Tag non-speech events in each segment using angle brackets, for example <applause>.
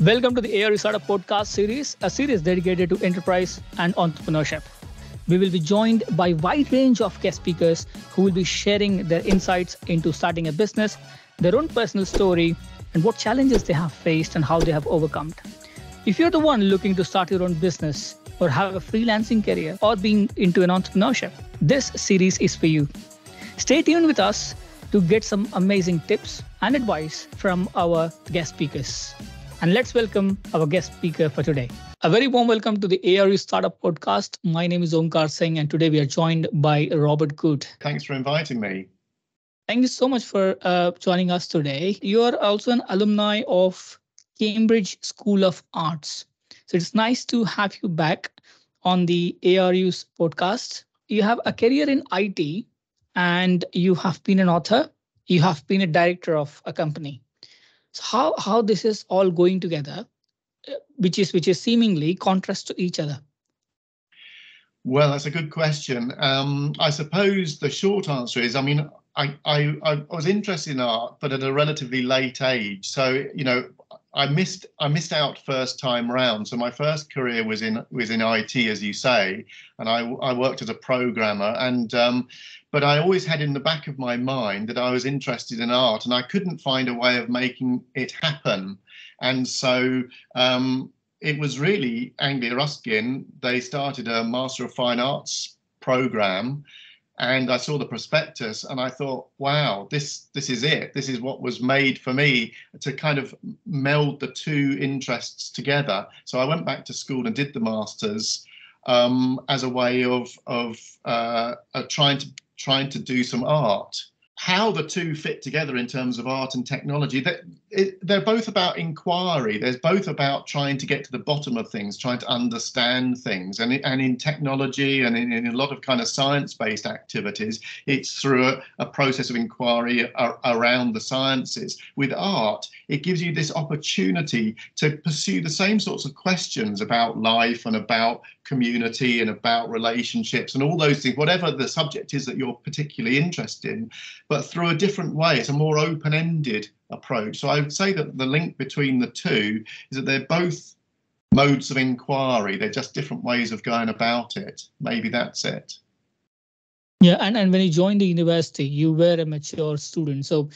Welcome to the ARU Startup Podcast series, a series dedicated to enterprise and entrepreneurship. We will be joined by a wide range of guest speakers who will be sharing their insights into starting a business, their own personal story, and what challenges they have faced and how they have overcome. If you're the one looking to start your own business or have a freelancing career or being into an entrepreneurship, this series is for you. Stay tuned with us to get some amazing tips and advice from our guest speakers. And let's welcome our guest speaker for today. A very warm welcome to the ARU Startup Podcast. My name is Omkar Singh, and today we are joined by Robert Good. Thanks for inviting me. Thank you so much for uh, joining us today. You are also an alumni of Cambridge School of Arts. So it's nice to have you back on the ARU's podcast. You have a career in IT and you have been an author, you have been a director of a company. So how how this is all going together, uh, which is which is seemingly contrast to each other. Well, that's a good question. Um, I suppose the short answer is, I mean, I, I I was interested in art, but at a relatively late age. So you know, I missed I missed out first time round. So my first career was in was in IT, as you say, and I I worked as a programmer. And um, but I always had in the back of my mind that I was interested in art, and I couldn't find a way of making it happen. And so um, it was really Anglia Ruskin. They started a Master of Fine Arts program and I saw the prospectus and I thought, wow, this this is it. This is what was made for me to kind of meld the two interests together. So I went back to school and did the masters um, as a way of of uh, uh, trying to trying to do some art how the two fit together in terms of art and technology they're, they're both about inquiry. There's both about trying to get to the bottom of things trying to understand things. And, and in technology and in, in a lot of kind of science-based activities it's through a, a process of inquiry around the sciences. With art it gives you this opportunity to pursue the same sorts of questions about life and about community and about relationships and all those things, whatever the subject is that you're particularly interested in, but through a different way. It's a more open ended approach. So I would say that the link between the two is that they're both modes of inquiry, they're just different ways of going about it. Maybe that's it. Yeah, and, and when you joined the university, you were a mature student. So,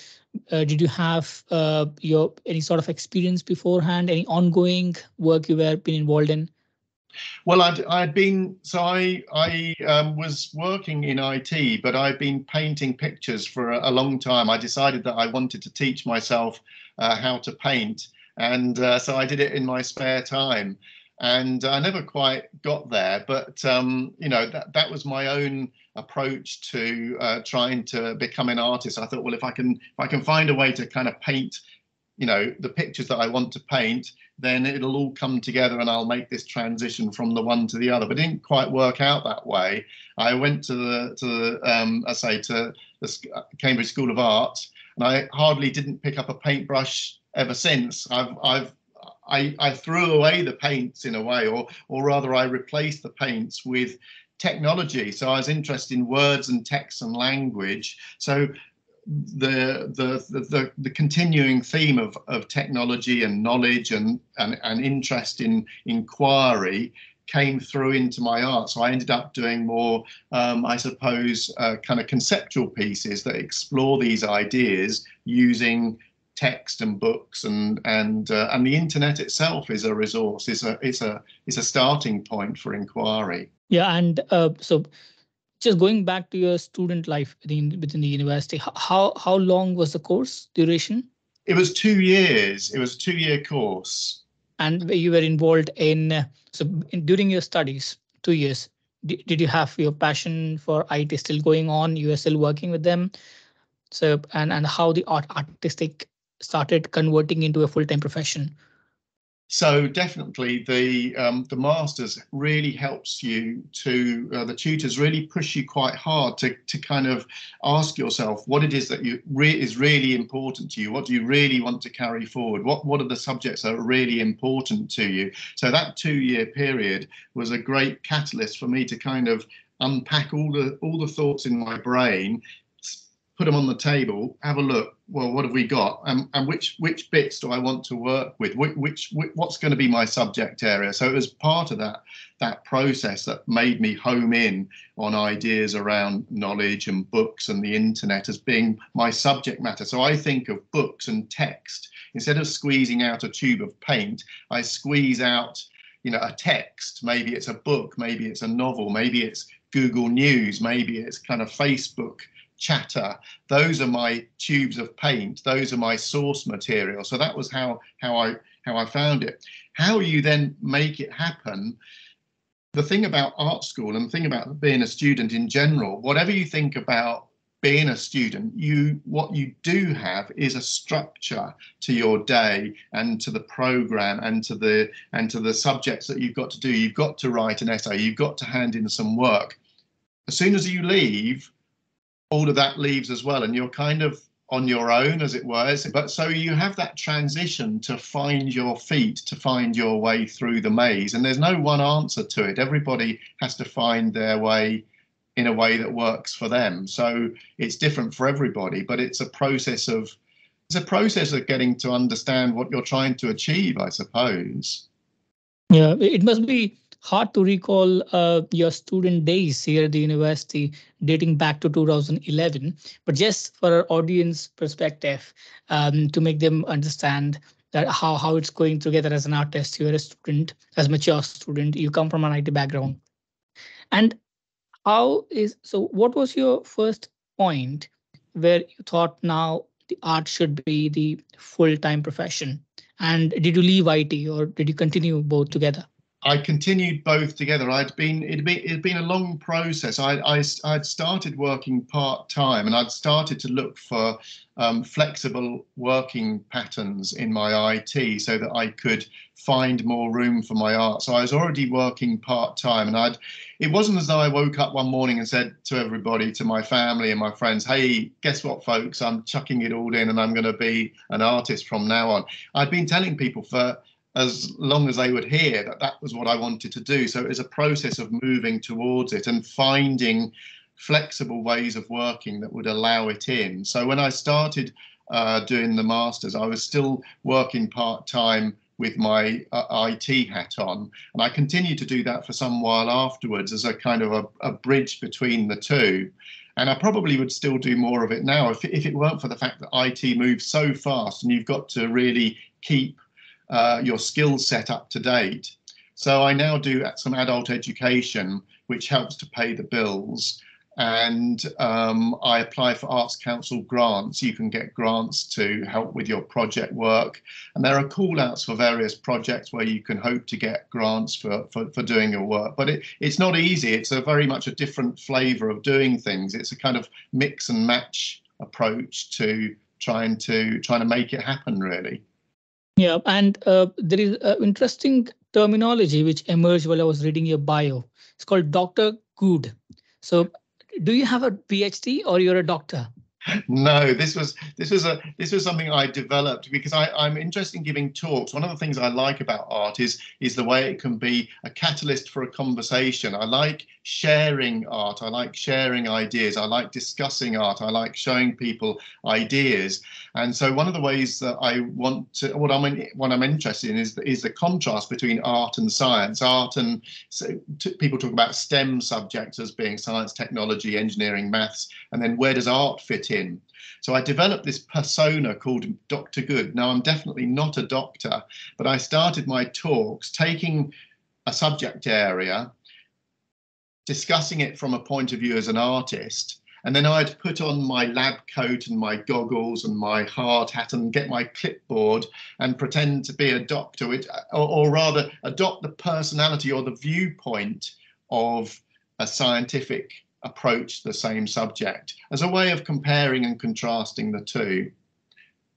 uh, did you have uh, your any sort of experience beforehand? Any ongoing work you were been involved in? Well, I'd, I'd been so I I um, was working in IT, but I've been painting pictures for a, a, long time. I decided that I wanted to teach myself uh, how to paint, and uh, so I did it in my spare time. And I never quite got there, but um, you know that that was my own approach to uh, trying to become an artist. I thought, well, if I can if I can find a way to kind of paint you know the pictures that I want to paint, then it'll all come together and I'll make this transition from the one to the other. But it didn't quite work out that way. I went to the to the um, I say to the Cambridge School of Art, and I hardly didn't pick up a paintbrush ever since. I've I've I, I threw away the paints in a way, or or rather, I replaced the paints with technology. So I was interested in words and text and language. So the, the the the continuing theme of of technology and knowledge and and, and interest in inquiry came through into my art. So I ended up doing more, um, I suppose, uh, kind of conceptual pieces that explore these ideas using text and books and and uh, and the internet itself is a resource. It's a it's a it's a starting point for inquiry. Yeah, and uh, so just going back to your student life within, within the university, how how long was the course duration? It was two years. It was a two year course. And you were involved in uh, so in, during your studies, two years. Did, did you have your passion for IT still going on? You were still working with them. So and and how the art artistic started converting into a full time profession. So definitely the um, the masters really helps you to uh, the tutors really push you quite hard to to kind of ask yourself what it is that you re- is really important to you. What do you really want to carry forward? What what are the subjects that are really important to you? So that two year period was a great catalyst for me to kind of unpack all the all the thoughts in my brain put them on the table, have a look. Well, what have we got, and, and which which bits do I want to work with? Which, which, what's going to be my subject area? So it was part of that that process that made me home in on ideas around knowledge and books and the internet as being my subject matter. So I think of books and text instead of squeezing out a tube of paint. I squeeze out you know a text maybe it's a book maybe it's a novel maybe it's google news maybe it's kind of facebook chatter. Those are my tubes of paint. Those are my source material. So that was how how i how i found it. How you then make it happen the thing about art school and the thing about being a student in general whatever you think about being a student you what you do have is a structure to your day and to the program and to the and to the subjects that you've got to do. You've got to write an essay. You've got to hand in some work. As soon as you leave all of that leaves as well and you're kind of on your own as it were but so you have that transition to find your feet to find your way through the maze and there's no one answer to it everybody has to find their way in a way that works for them. So it's different for everybody, but it's a process of it's a process of getting to understand what you're trying to achieve, I suppose. Yeah, it must be hard to recall uh, your student days here at the university dating back to 2011 but just for our audience perspective um, to make them understand that how, how it's going together as an artist you're a student as mature student you come from an it background. And how is so what was your first point where you thought now the art should be the full-time profession? And did you leave it or did you continue both together I continued both together. I'd been it'd been it'd been a long process. I I I'd started working part time, and I'd started to look for um, flexible working patterns in my IT so that I could find more room for my art. So I was already working part time, and I'd. It wasn't as though I woke up one morning and said to everybody, to my family and my friends, "Hey, guess what, folks? I'm chucking it all in, and I'm going to be an artist from now on." I'd been telling people for as long as they would hear that that was what I wanted to do. So it was a process of moving towards it and finding flexible ways of working that would allow it in. So when I started uh, doing the masters, I was still working part time with my uh, IT hat on, and I continued to do that for some while afterwards as a kind of a, a bridge between the two. And I probably would still do more of it now if, if it weren't for the fact that IT moves so fast and you've got to really keep uh, your skill set up to date. So I now do some adult education, which helps to pay the bills. And um, I apply for Arts Council grants. You can get grants to help with your project work. And there are call outs for various projects where you can hope to get grants for, for, for doing your work. But it, it's not easy. It's a very much a different flavor of doing things. It's a kind of mix and match approach to trying to trying to make it happen really. Yeah, and uh, there is an interesting terminology which emerged while I was reading your bio. It's called Dr. Good. So, do you have a PhD or you're a doctor? No this was this was a this was something i developed because i i'm interested in giving talks. One of the things i like about art is is the way it can be a catalyst for a conversation. I like sharing art. I like sharing ideas. I like discussing art. I like showing people ideas. And so one of the ways that i want to what i'm in, what i'm interested in is is the contrast between art and science. Art and so people talk about stem subjects as being science technology engineering maths. And then where does art fit in. So I developed this persona called Dr. Good. Now, I'm definitely not a doctor, but I started my talks taking a subject area, discussing it from a point of view as an artist, and then I'd put on my lab coat and my goggles and my hard hat and get my clipboard and pretend to be a doctor, which, or, or rather adopt the personality or the viewpoint of a scientific approach the same subject as a way of comparing and contrasting the two.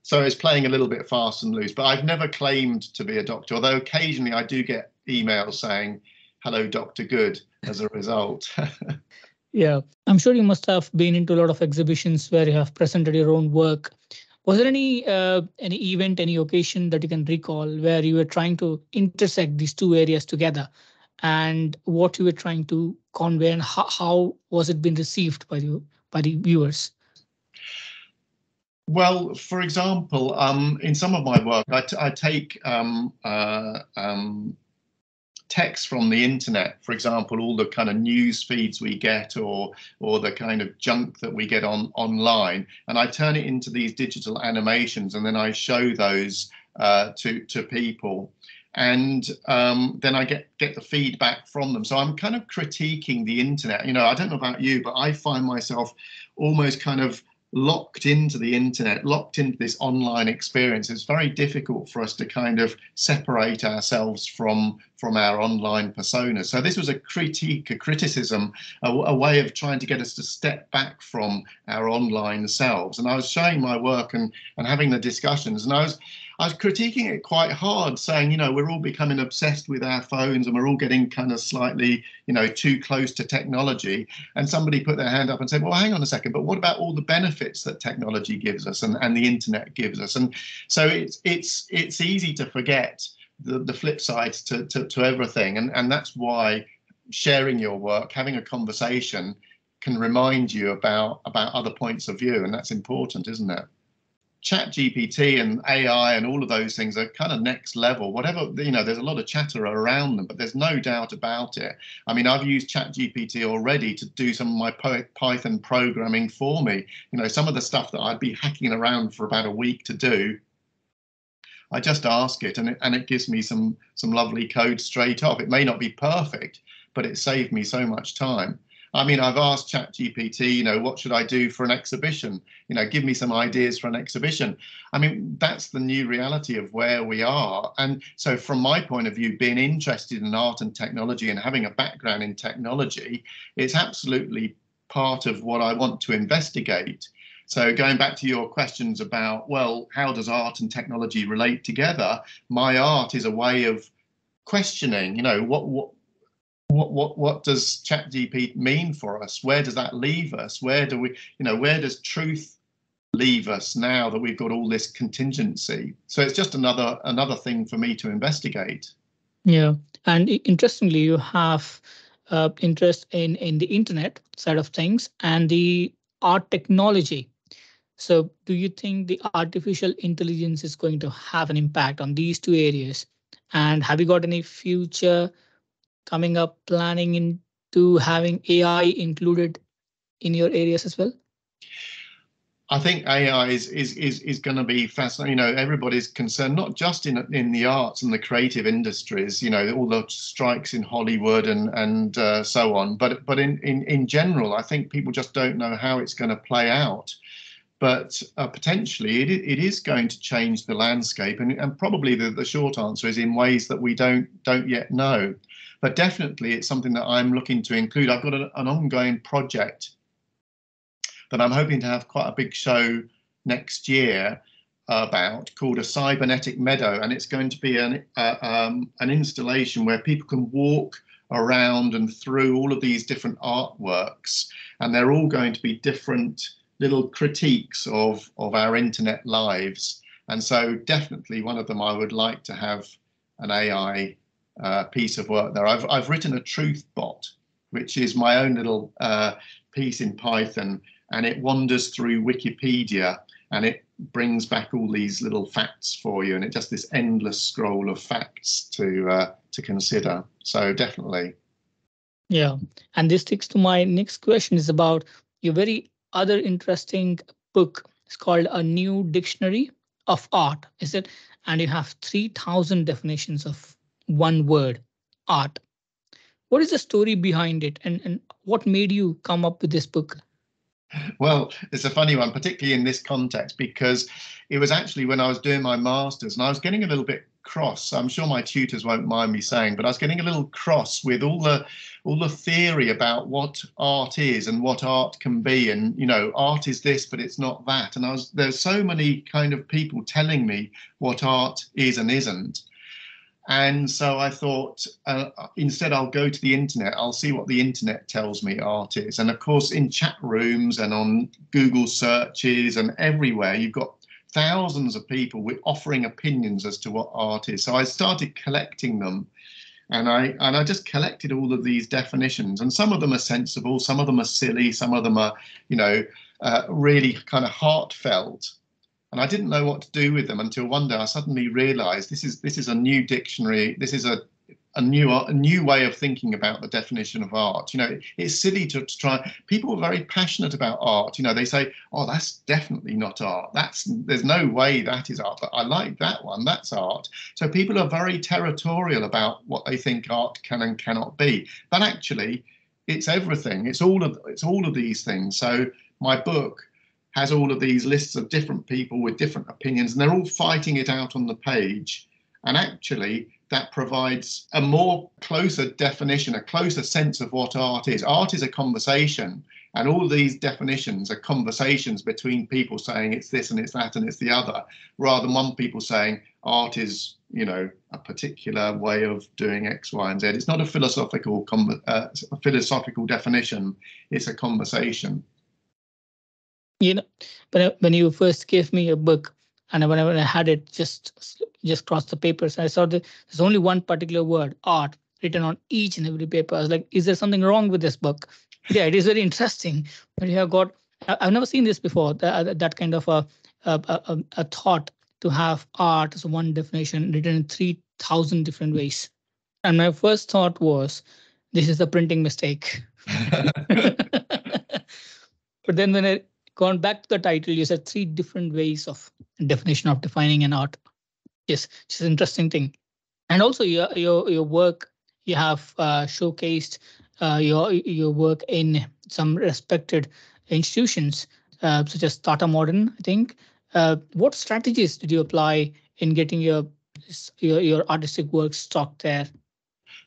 So it's playing a little bit fast and loose, but I've never claimed to be a doctor, although occasionally I do get emails saying, hello, Dr. Good, as a result. <laughs> yeah, I'm sure you must have been into a lot of exhibitions where you have presented your own work. Was there any uh, any event, any occasion that you can recall where you were trying to intersect these two areas together and what you were trying to convey and how, how was it being received by the by the viewers? Well, for example, um, in some of my work, I, I take um, uh, um, text from the internet, for example, all the kind of news feeds we get or or the kind of junk that we get on online, and I turn it into these digital animations, and then I show those uh, to to people, and um, then I get get the feedback from them. So I'm kind of critiquing the internet. You know, I don't know about you, but I find myself almost kind of locked into the internet, locked into this online experience, it's very difficult for us to kind of separate ourselves from from our online persona. So this was a critique, a criticism, a, a, way of trying to get us to step back from our online selves. And I was showing my work and and having the discussions, and I was I was critiquing it quite hard, saying, you know, we're all becoming obsessed with our phones and we're all getting kind of slightly, you know, too close to technology. And somebody put their hand up and said, well, hang on a second, but what about all the benefits that technology gives us and, and the internet gives us? And so it's it's it's easy to forget the, the flip side to, to, to everything. And, and that's why sharing your work, having a conversation can remind you about about other points of view. And that's important, isn't it? chat gpt and ai and all of those things are kind of next level whatever you know there's a lot of chatter around them but there's no doubt about it i mean i've used chat gpt already to do some of my python programming for me you know some of the stuff that i'd be hacking around for about a week to do I just ask it and, it and it gives me some some lovely code straight off. It may not be perfect, but it saved me so much time. I mean, I've asked ChatGPT, you know, what should I do for an exhibition? You know, give me some ideas for an exhibition. I mean, that's the new reality of where we are. And so, from my point of view, being interested in art and technology and having a background in technology, it's absolutely part of what I want to investigate. So, going back to your questions about, well, how does art and technology relate together? My art is a way of questioning, you know, what what what what what does ChatGPT mean for us? Where does that leave us? Where do we, you know, where does truth leave us now that we've got all this contingency? So it's just another another thing for me to investigate. Yeah, and interestingly, you have uh, interest in in the internet side of things and the art technology. So, do you think the artificial intelligence is going to have an impact on these two areas? And have you got any future coming up planning into having AI included in your areas as well? I think AI is is is is going to be fascinating. You know, everybody's concerned not just in in the arts and the creative industries. You know, all the strikes in Hollywood and and uh, so on. But but in in in general, I think people just don't know how it's going to play out. But uh, potentially, it it is going to change the landscape, and and probably the the short answer is in ways that we don't don't yet know but definitely it's something that I'm looking to include. I've got an ongoing project that I'm hoping to have quite a big show next year about called a cybernetic meadow and it's going to be an uh, um, an installation where people can walk around and through all of these different artworks and they're all going to be different little critiques of of our internet lives and so definitely one of them I would like to have an AI uh, piece of work there. I've, I've written a truth bot, which is my own little uh, piece in Python, and it wanders through Wikipedia and it brings back all these little facts for you, and it just this endless scroll of facts to uh, to consider. So definitely. Yeah, and this takes to my next question is about your very other interesting book. It's called A New Dictionary of Art, is it? And you have 3,000 definitions of one word art what is the story behind it and, and what made you come up with this book well it's a funny one particularly in this context because it was actually when i was doing my masters and i was getting a little bit cross. I'm sure my tutors won't mind me saying but i was getting a little cross with all the all the theory about what art is and what art can be. And you know art is this but it's not that. And i was there's so many kind of people telling me what art is and isn't and so I thought, uh, instead, I'll go to the internet. I'll see what the internet tells me art is. And of course, in chat rooms and on Google searches and everywhere, you've got thousands of people with offering opinions as to what art is. So I started collecting them and I and I just collected all of these definitions, and some of them are sensible, some of them are silly, some of them are, you know, uh, really kind of heartfelt. And I didn't know what to do with them until one day I suddenly realised this is this is a new dictionary. This is a a new a new way of thinking about the definition of art. You know, it's silly to, to, try. People are very passionate about art. You know, they say, "Oh, that's definitely not art. That's there's no way that is art." But I like that one. That's art. So people are very territorial about what they think art can and cannot be. But actually, it's everything. It's all of it's all of these things. So my book has all of these lists of different people with different opinions, and they're all fighting it out on the page. And actually, that provides a more closer definition, a closer sense of what art is. Art is a conversation, and all these definitions are conversations between people saying it's this and it's that and it's the other, rather than one people saying art is, you know, a particular way of doing X, Y, and Z. It's not a philosophical uh, philosophical definition. It's a conversation. You know, but when you first gave me a book, and when I had it just just crossed the papers, I saw that there's only one particular word, art, written on each and every paper. I was like, is there something wrong with this book? Yeah, it is very interesting. But you have got, I've never seen this before. That, uh, that kind of a, a, a, a thought to have art as one definition written in 3,000 different ways. And my first thought was, this is a printing mistake. <laughs> <laughs> but then when I gone back to the title, you said three different ways of definition of defining an art. Yes, which an interesting thing. And also your your your work, you have uh, showcased uh, your your work in some respected institutions uh, such as Tate Modern, I think. Uh, what strategies did you apply in getting your your, your artistic work stocked there?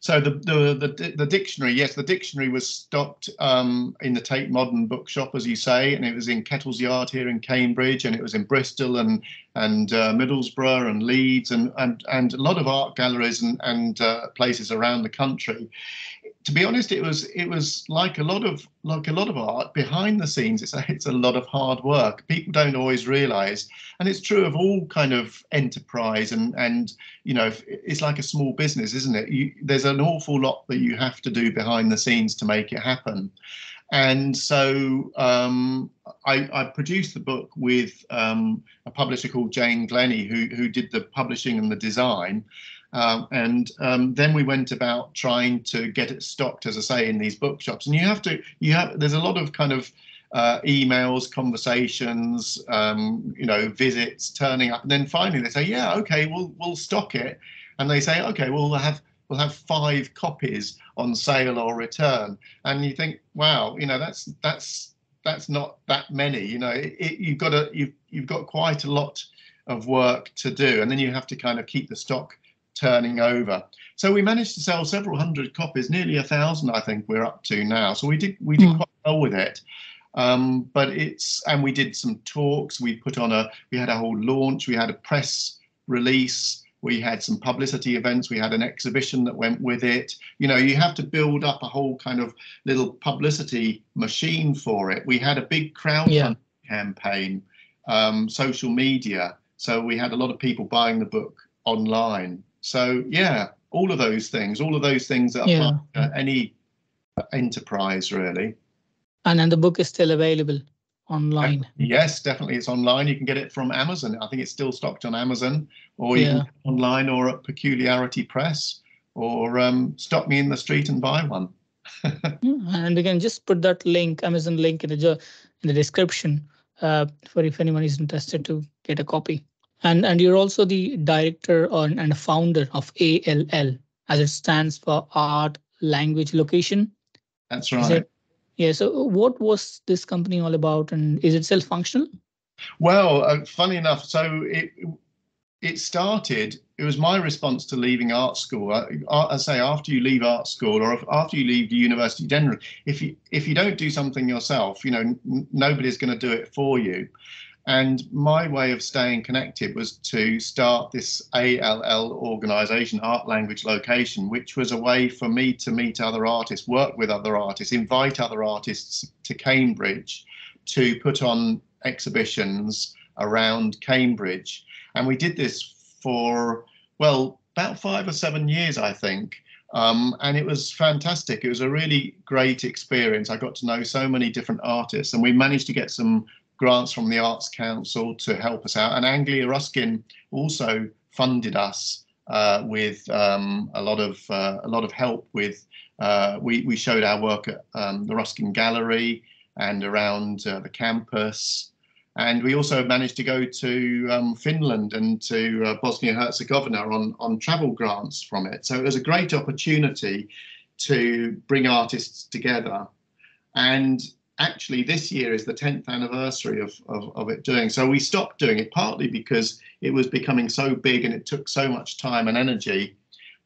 So the, the the the, dictionary, yes, the dictionary was stocked um, in the Tate Modern bookshop, as you say, and it was in Kettle's Yard here in Cambridge, and it was in Bristol and and uh, Middlesbrough and Leeds and and and a lot of art galleries and and uh, places around the country to be honest, it was it was like a lot of like a lot of art behind the scenes. It's a it's a lot of hard work. People don't always realise, and it's true of all kind of enterprise and and you know it's like a small business, isn't it? You, there's an awful lot that you have to do behind the scenes to make it happen. And so um, I, I, produced the book with um, a publisher called Jane Glennie, who who did the publishing and the design. Um, and um, then we went about trying to get it stocked, as I say, in these bookshops. And you have to, you have, there's a lot of kind of uh, emails, conversations, um, you know, visits turning up, and then finally they say, yeah, okay, we'll we'll stock it, and they say, okay, well, we'll have we'll have five copies on sale or return, and you think, wow, you know, that's that's that's not that many, you know, it, it, you've got a you've you've got quite a lot of work to do, and then you have to kind of keep the stock turning over. So we managed to sell several hundred copies, nearly a thousand, I think we're up to now. So we did we did mm. quite well with it. Um, but it's and we did some talks. We put on a we had a whole launch. We had a press release. We had some publicity events. We had an exhibition that went with it. You know, you have to build up a whole kind of little publicity machine for it. We had a big crowdfunding yeah. campaign, um, social media. So we had a lot of people buying the book online. So yeah, all of those things, all of those things that yeah. apply any enterprise really. And then the book is still available online. yes, definitely, it's online. You can get it from Amazon. I think it's still stocked on Amazon, or yeah. online, or at Peculiarity Press, or um, stop me in the street and buy one. <laughs> and we can just put that link, Amazon link, in the in the description uh, for if anyone is interested to get a copy. And, and you're also the director on, and founder of ALL, as it stands for Art Language Location. That's right. Yeah. So, what was this company all about, and is it self-functional? Well, uh, funny enough, so it it started. It was my response to leaving art school. I, I say after you leave art school, or if, after you leave the university generally, if you if you don't do something yourself, you know n- nobody's going to do it for you. And my way of staying connected was to start this ALL organization, Art Language Location, which was a way for me to meet other artists, work with other artists, invite other artists to Cambridge to put on exhibitions around Cambridge. And we did this for, well, about five or seven years, I think. Um, and it was fantastic. It was a really great experience. I got to know so many different artists, and we managed to get some grants from the Arts Council to help us out. And Anglia Ruskin also funded us uh, with um, a lot of uh, a lot of help with. Uh, we we showed our work at um, the Ruskin Gallery and around uh, the campus. And we also managed to go to um, Finland and to uh, Bosnia Herzegovina on, on travel grants from it. So it was a great opportunity to bring artists together. And actually, this year is the 10th anniversary of, of, of it doing. So we stopped doing it partly because it was becoming so big and it took so much time and energy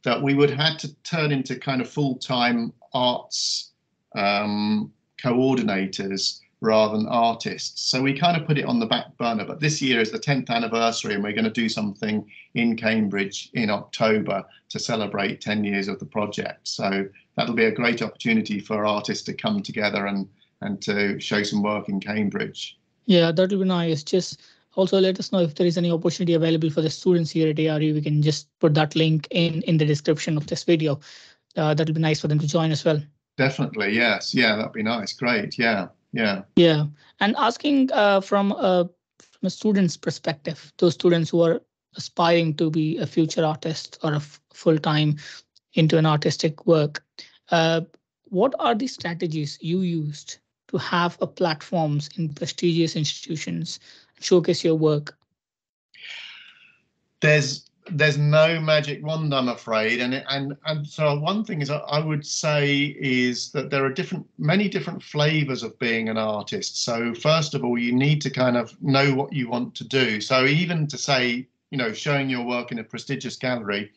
that we would have to turn into kind of full time arts um, coordinators rather than artists. So we kind of put it on the back burner. But this year is the 10th anniversary, and we're going to do something in Cambridge in October to celebrate 10 years of the project. So that'll be a great opportunity for artists to come together and and to show some work in Cambridge. Yeah, that will be nice. Just also let us know if there is any opportunity available for the students here at ARU. We can just put that link in in the description of this video. Uh, that will be nice for them to join as well. Definitely, yes. Yeah, that'd be nice. Great. Yeah. Yeah. Yeah. And asking uh, from, a, from a student's perspective, those students who are aspiring to be a future artist or a full time into an artistic work, uh, what are the strategies you used to have a platforms in prestigious institutions showcase your work? There's there's no magic wand, I'm afraid. And and and so one thing is I would say is that there are different many different flavors of being an artist. So first of all, you need to kind of know what you want to do. So even to say, you know, showing your work in a prestigious gallery,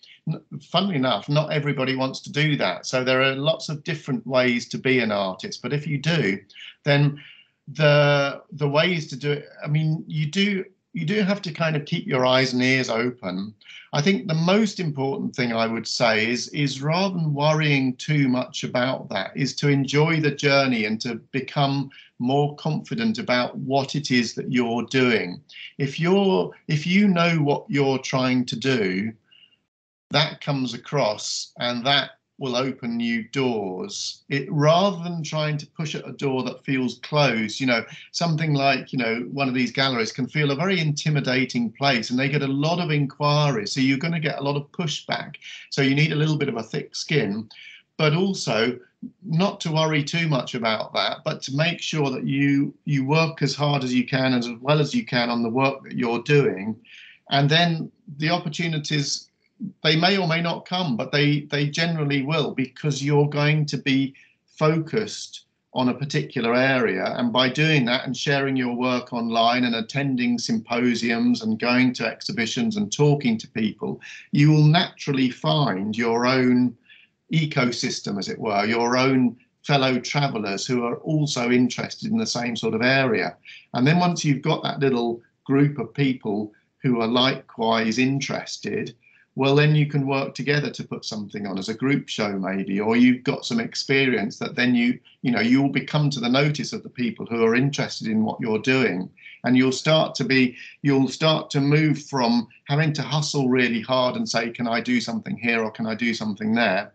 funnily enough, not everybody wants to do that. So there are lots of different ways to be an artist. But if you do, then the the ways to do it, I mean, you do you do have to kind of keep your eyes and ears open. I think the most important thing I would say is is rather than worrying too much about that, is to enjoy the journey and to become more confident about what it is that you're doing. If you're if you know what you're trying to do, that comes across and that will open new doors. It rather than trying to push at a door that feels closed you know something like you know one of these galleries can feel a very intimidating place and they get a lot of inquiries. So you're going to get a lot of pushback. So you need a little bit of a thick skin. But also not to worry too much about that but to make sure that you you work as hard as you can as well as you can on the work that you're doing. And then the opportunities they may or may not come, but they they generally will because you're going to be focused on a particular area. And by doing that and sharing your work online and attending symposiums and going to exhibitions and talking to people, you will naturally find your own ecosystem, as it were, your own fellow travelers who are also interested in the same sort of area. And then once you've got that little group of people who are likewise interested, well then you can work together to put something on as a group show maybe or you've got some experience that then you you know you'll become to the notice of the people who are interested in what you're doing. And you'll start to be you'll start to move from having to hustle really hard and say can i do something here or can i do something there?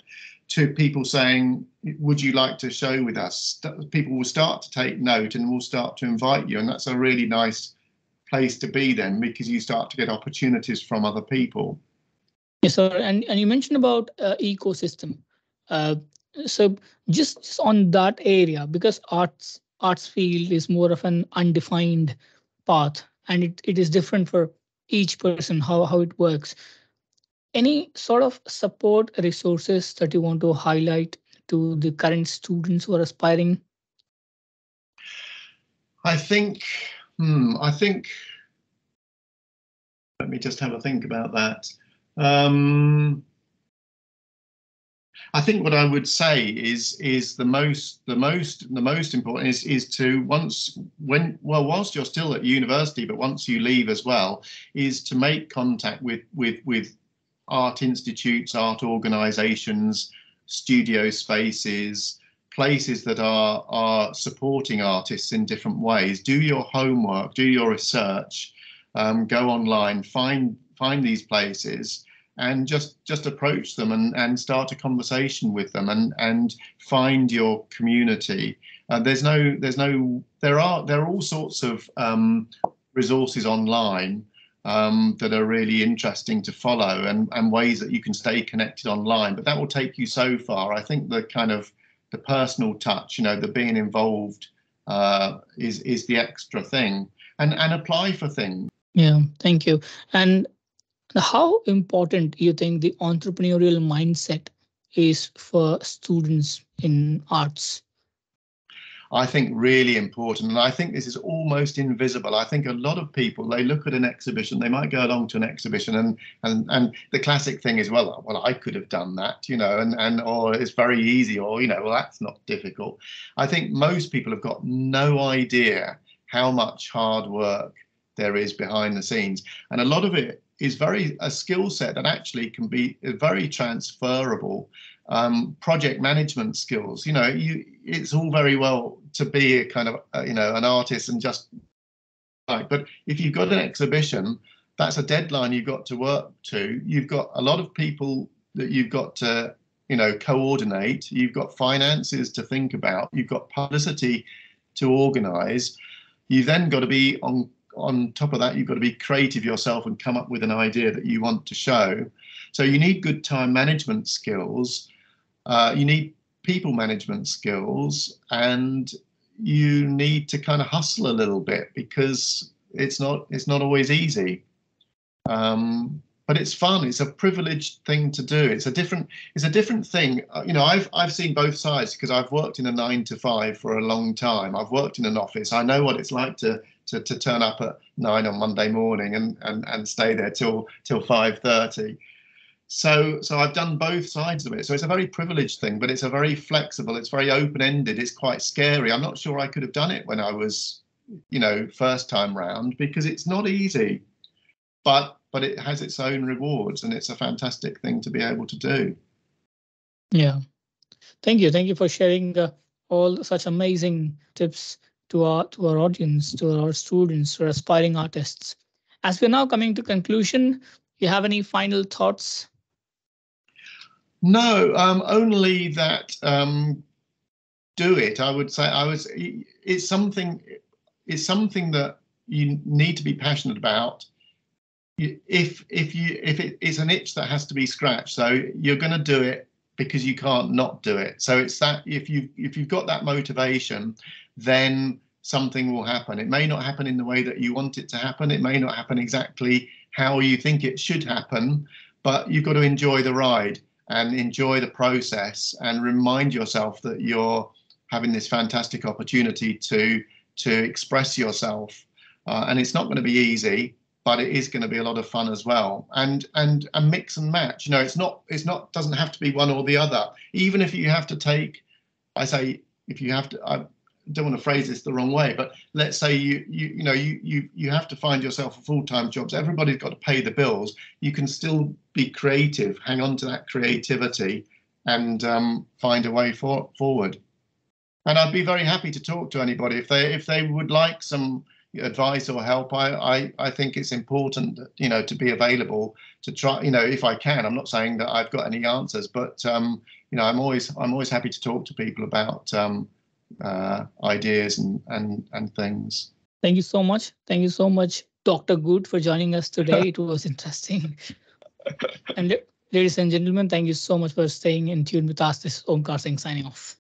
to people saying would you like to show with us? People will start to take note and will start to invite you and that's a really nice place to be then because you start to get opportunities from other people Yes, sir. And, and you mentioned about uh, ecosystem. Uh, so just, just on that area, because arts arts field is more of an undefined path, and it, it is different for each person how, how it works. Any sort of support resources that you want to highlight to the current students who are aspiring? I think, hmm, I think, let me just have a think about that. Um, I think what I would say is is the most the most the most important is is to once when well whilst you're still at university but once you leave as well is to make contact with with with art institutes art organizations studio spaces places that are are supporting artists in different ways. Do your homework do your research um, go online find find these places and just just approach them and and start a conversation with them and and find your community. Uh, there's no there's no there are there are all sorts of um, resources online um, that are really interesting to follow and and ways that you can stay connected online but that will take you so far. I think the kind of the personal touch you know the being involved uh, is is the extra thing. And and apply for things. Yeah thank you. And how important you think the entrepreneurial mindset is for students in arts? I think really important. And I think this is almost invisible. I think a lot of people, they look at an exhibition, they might go along to an exhibition and and and the classic thing is, well, well, I could have done that, you know, and, and or it's very easy, or you know, well, that's not difficult. I think most people have got no idea how much hard work there is behind the scenes. And a lot of it is very a skill set that actually can be very transferable. Um, project management skills, you know, you it's all very well to be a kind of uh, you know an artist and just like, but if you've got an exhibition, that's a deadline you've got to work to. You've got a lot of people that you've got to you know coordinate. You've got finances to think about. You've got publicity to organize. You've then got to be on on top of that, you've got to be creative yourself and come up with an idea that you want to show. So you need good time management skills. Uh, you need people management skills, and you need to kind of hustle a little bit because it's not it's not always easy. Um, but it's fun. It's a privileged thing to do. It's a different it's a different thing. Uh, you know, I've I've seen both sides because I've worked in a nine to five for a long time. I've worked in an office. I know what it's like to to, to turn up at nine on Monday morning and, and, and stay there till till five thirty. So so I've done both sides of it. So it's a very privileged thing, but it's a very flexible. It's very open ended. It's quite scary. I'm not sure I could have done it when I was, you know, first time round because it's not easy, but but it has its own rewards and it's a fantastic thing to be able to do. Yeah, thank you, thank you for sharing uh, all such amazing tips to our to our audience, to our students, to aspiring artists. As we're now coming to conclusion, you have any final thoughts? No, um, only that um, do it. I would say I was. It's something. It's something that you need to be passionate about. If if you if it, it's an itch that has to be scratched, so you're going to do it because you can't not do it. So it's that if you if you've got that motivation, then something will happen. It may not happen in the way that you want it to happen. It may not happen exactly how you think it should happen, but you've got to enjoy the ride and enjoy the process and remind yourself that you're having this fantastic opportunity to to express yourself. Uh, and it's not going to be easy, but it is going to be a lot of fun as well. And and and mix and match. You know, it's not it's not doesn't have to be one or the other. Even if you have to take, I say if you have to. Don't want to phrase this the wrong way, but let's say you you you know you you you have to find yourself a full time job. So everybody's got to pay the bills. You can still be creative, hang on to that creativity, and um, find a way for, forward. And I'd be very happy to talk to anybody if they if they would like some advice or help. I I, I think it's important you know to be available to try you know if I can. I'm not saying that I've got any answers, but um, you know I'm always I'm always happy to talk to people about. Um, uh, ideas and, and, and things. Thank you so much. Thank you so much, Dr. Good, for joining us today. it was <laughs> interesting. and ladies and gentlemen, thank you so much for staying in tune with us. This is Omkar Singh signing off.